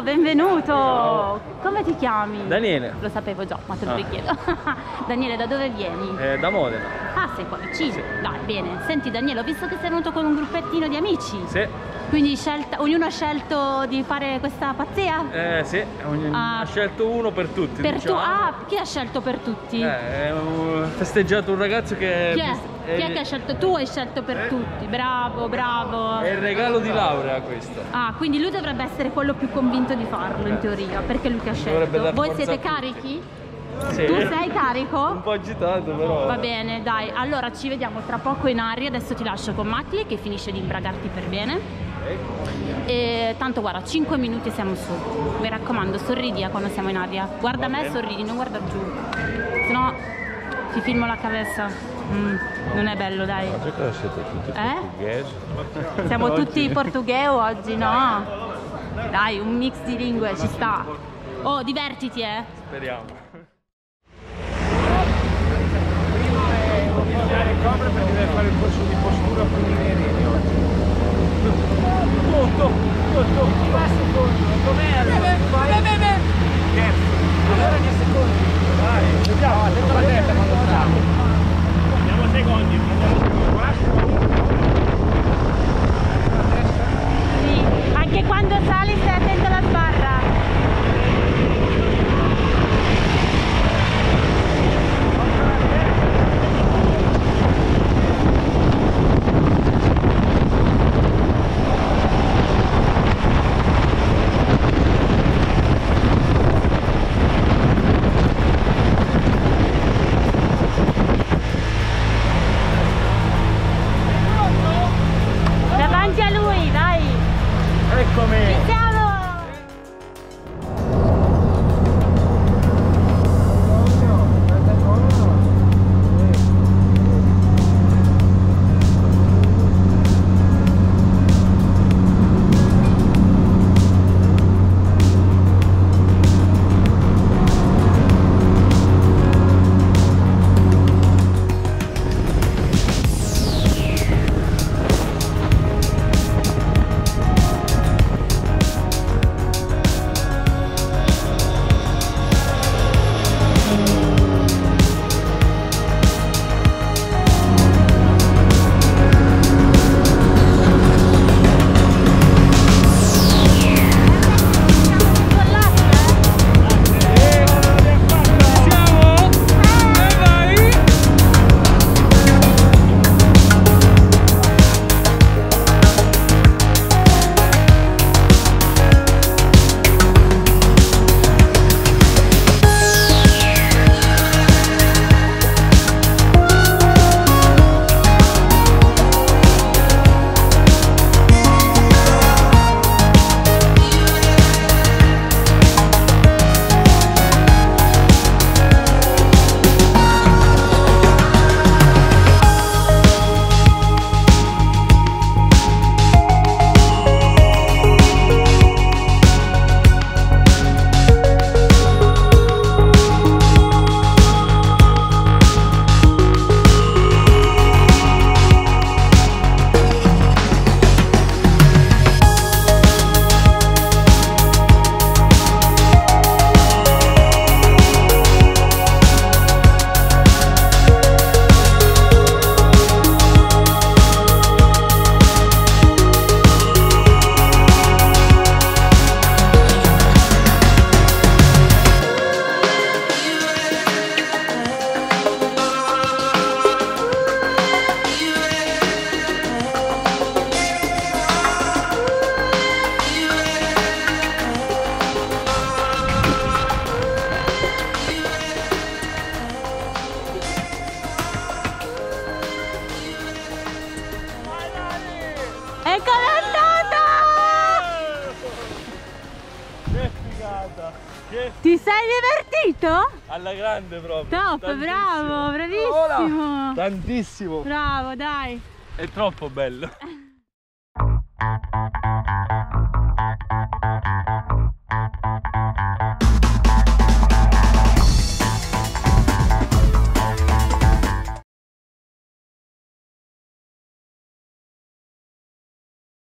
Ciao, benvenuto. Come ti chiami? Daniele, Lo sapevo già, ma te lo Ah. richiedo. Daniele, da dove vieni? eh, da Modena. Ah, sei qua vicino. Sì. Dai, bene. Senti Daniele, ho visto che sei venuto con un gruppettino di amici. Sì, Quindi scelta- ognuno ha scelto di fare questa pazzia? eh, sì, ogni- Ah. ha scelto uno per tutti. Per tu? diciamo. Ah, chi ha scelto per tutti? Eh, un- festeggiato un ragazzo che Chi è? Chi è che ha scelto? Tu hai scelto per Eh? tutti. Bravo, bravo. è il regalo di laurea questo. Ah, quindi lui dovrebbe essere quello più convinto di farlo in teoria, perché lui che ha scelto. Voi siete carichi? Sì. Tu sei Un carico? po' agitato però. Va bene, dai. Allora ci vediamo tra poco in aria. Adesso ti lascio con Matti che finisce di imbragarti per bene. E tanto guarda, 5 minuti siamo su. Mi raccomando, sorridi eh, quando siamo in aria. Guarda Va me bene. sorridi, non guarda giù. Se no ti filmo la cabeza. Mm, non è bello, dai. Oggi cosa siete tutti Eh? portoghesi? Siamo Oggi. tutti portoghesi oggi, no? Dai, un mix di lingue ci sta. Oh, divertiti, eh. Speriamo. Copre perché deve fare il corso di postura con i aerei oggi. Tutto, tutto, va secondo, dov'è? Bebe, bebe, Allora che figata! Che Ti sei divertito? alla grande proprio! Top, Tantissimo. bravo, bravissimo. Ora, Tantissimo! Bravo, dai. È troppo bello!